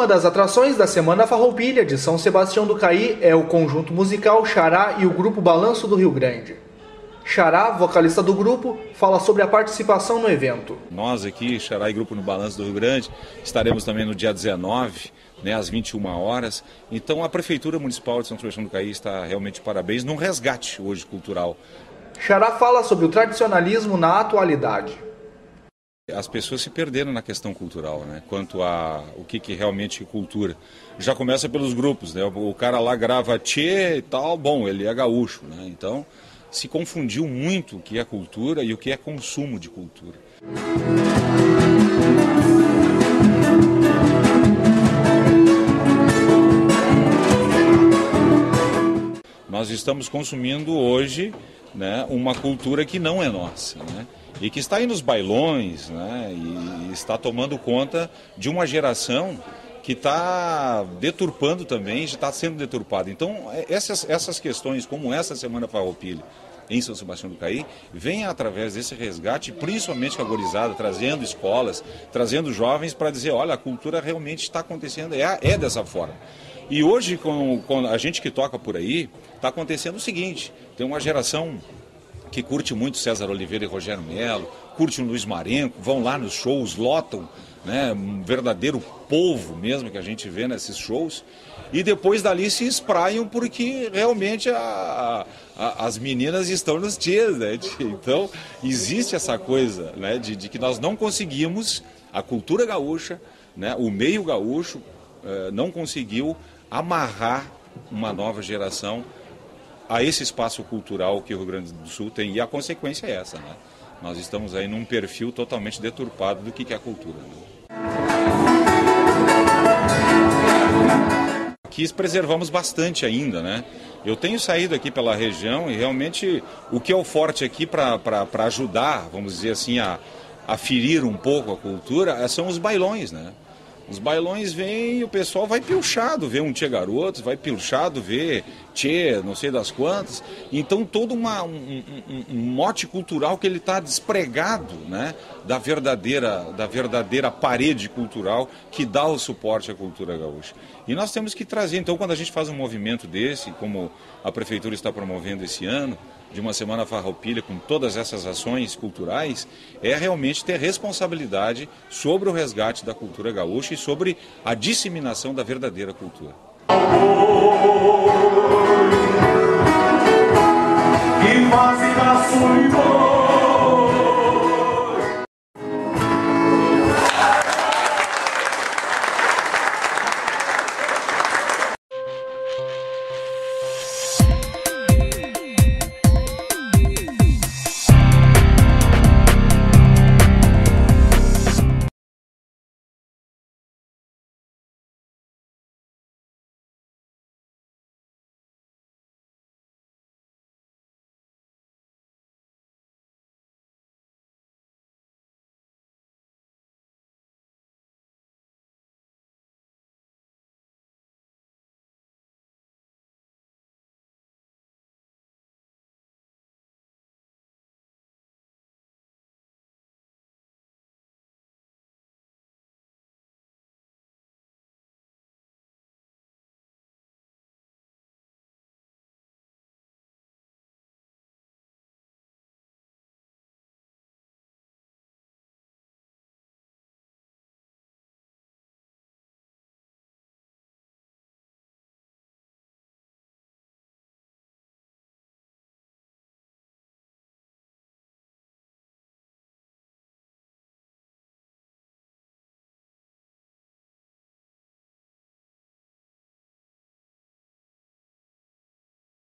Uma das atrações da Semana Farroupilha de São Sebastião do Caí é o conjunto musical Xará e o grupo Balanço do Rio Grande. Xará, vocalista do grupo, fala sobre a participação no evento. Nós aqui, Xará e Grupo no Balanço do Rio Grande, estaremos também no dia 19, né, às 21 horas. Então a Prefeitura Municipal de São Sebastião do Caí está realmente de parabéns num resgate hoje cultural. Xará fala sobre o tradicionalismo na atualidade. As pessoas se perderam na questão cultural, né? Quanto a o que, que realmente é cultura. Já começa pelos grupos, né? O cara lá grava tchê e tal, bom, ele é gaúcho, né? Então se confundiu muito o que é cultura e o que é consumo de cultura. Nós estamos consumindo hoje né, uma cultura que não é nossa. Né? E que está aí nos bailões né, e está tomando conta de uma geração que está deturpando também, está sendo deturpada. Então, é, essas, essas questões, como essa Semana Farroupilha, em São Sebastião do Caí, vem através desse resgate, principalmente com a gorizada, trazendo escolas, trazendo jovens para dizer, olha, a cultura realmente está acontecendo, é, é dessa forma. E hoje, com, com a gente que toca por aí, está acontecendo o seguinte, tem uma geração que curte muito César Oliveira e Rogério Melo, curte o Luiz Marenco, vão lá nos shows, lotam, né, um verdadeiro povo mesmo que a gente vê nesses shows, e depois dali se espraiam porque realmente a, a, as meninas estão nos dias, né? Então existe essa coisa né, de, de, que nós não conseguimos, a cultura gaúcha, né, o meio gaúcho eh, não conseguiu amarrar uma nova geração a esse espaço cultural que o Rio Grande do Sul tem. E a consequência é essa, né? Nós estamos aí num perfil totalmente deturpado do que é a cultura. Né? Aqui preservamos bastante ainda, né? Eu tenho saído aqui pela região e realmente o que é o forte aqui para ajudar, vamos dizer assim, a, a ferir um pouco a cultura são os bailões, né? Os bailões vêm e o pessoal vai pilchado, vê um Tchê Garotos, vai pilchado, vê Tchê, não sei das quantas. Então todo uma, um, um, um mote cultural que ele está despregado né, da, verdadeira, da verdadeira parede cultural que dá o suporte à cultura gaúcha. E nós temos que trazer, então quando a gente faz um movimento desse, como a Prefeitura está promovendo esse ano, de uma Semana Farroupilha com todas essas ações culturais é realmente ter responsabilidade sobre o resgate da cultura gaúcha e sobre a disseminação da verdadeira cultura. Que